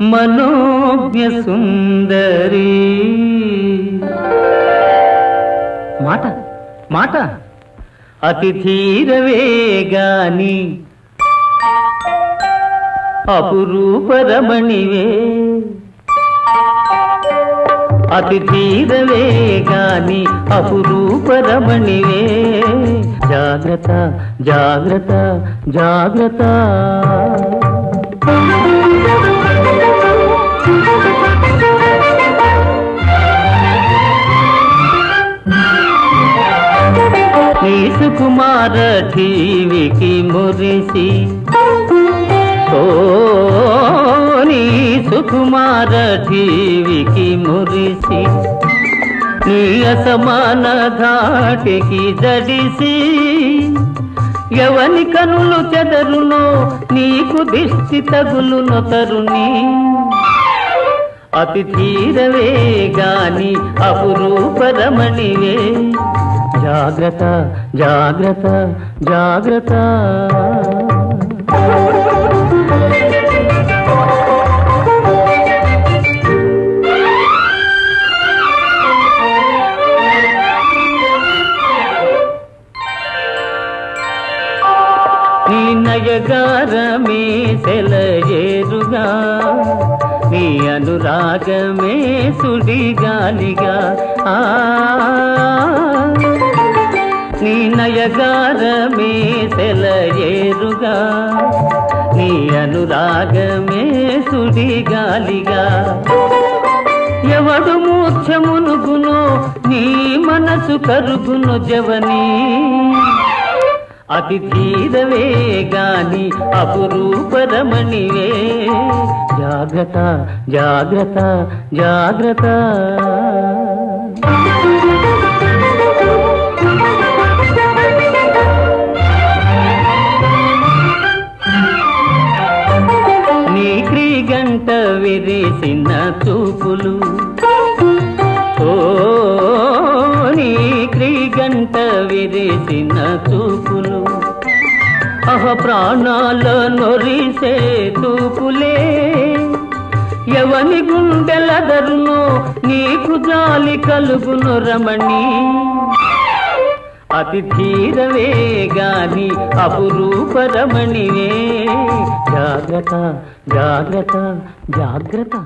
మనోజ్ఞ సుందరి. మాట మాట. అతి ధీరవేగాని అపురూపరమణివే అతి ధీరవేగాని అపురూపరమణివే జాగ్రత్త జాగ్రత్త జాగ్రత్త. కుమార సుకుమార ఠీవికి మురిసి ఓ నీ సుకుమార ఠీవికి మురిసి. నీ అసమాన ధాటికి జడిసి ఎవని కనులు చెదరునో నీకు దిష్టి తగులు తరుణి. అతి తీరవే గాని అపురూపరమణివే జాగ్రత్త జాగ్రత్త జాగ్రత్త. నీ నయగారమే సెలయేరుగా నీ అనురాగమే సుడిగాలిగా. ఆ నీ నయగారమే సెలయేరుగా నీ అనురాగమే సుడిగాలిగా. ఎవడు మూర్ఛమునుగునో నీ మనసు కరుగును జవనీ. అతి ధీరవే గాని అపురూపరమణివే. జాగ్రత్త జాగ్రత్త జాగ్రత్త. నీ క్రీగంట విరిసిన చూపులు. ఓ నీ క్రీగంట విరిసిన చూపులు అహ ప్రాణాల నొరిసే తూపులే ఎవని గుండెలదరును నీకు జాలి కలుగును రమణి. అతి ధీరవే గాని అపురూపరమణివే జాగ్రత్త జాగ్రత్త జాగ్రత్త.